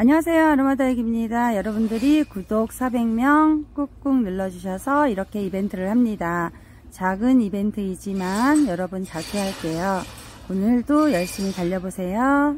안녕하세요. 아로마다육입니다. 여러분들이 구독 400명 꾹꾹 눌러주셔서 이렇게 이벤트를 합니다. 작은 이벤트이지만 여러분 작게 할게요. 오늘도 열심히 달려보세요.